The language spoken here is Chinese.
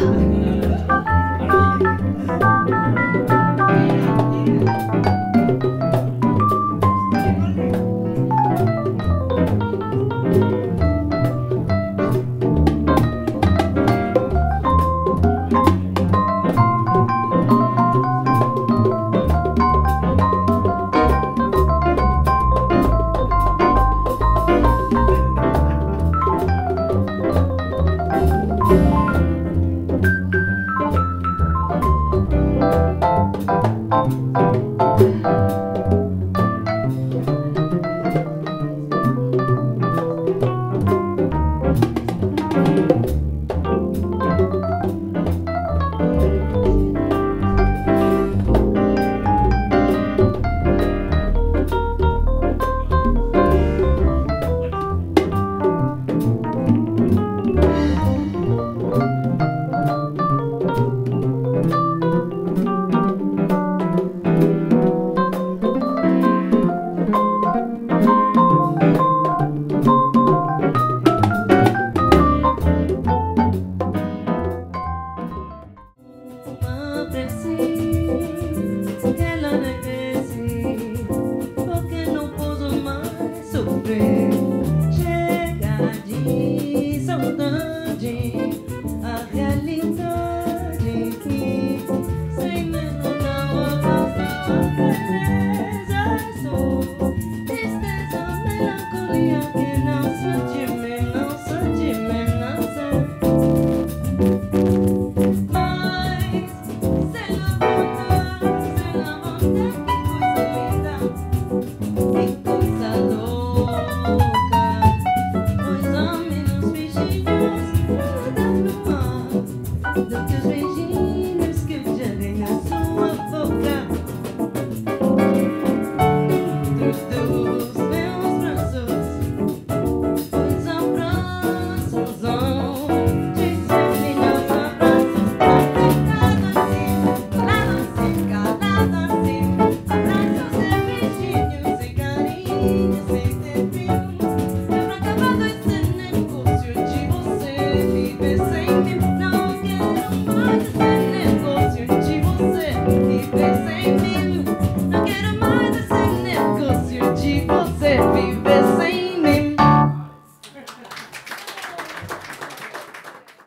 嗯